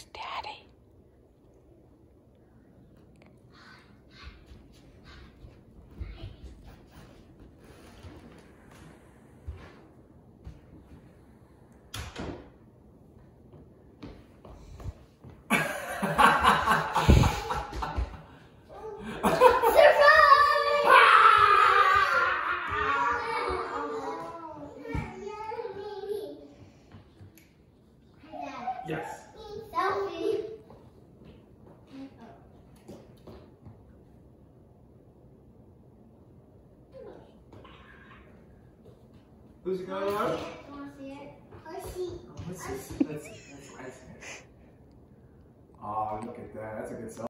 Where's Daddy? Yes. Selfie. Who's it going on? Want to see it? Hershey. Let's see. Let's see. Let's see. Oh, look at that. That's a good selfie.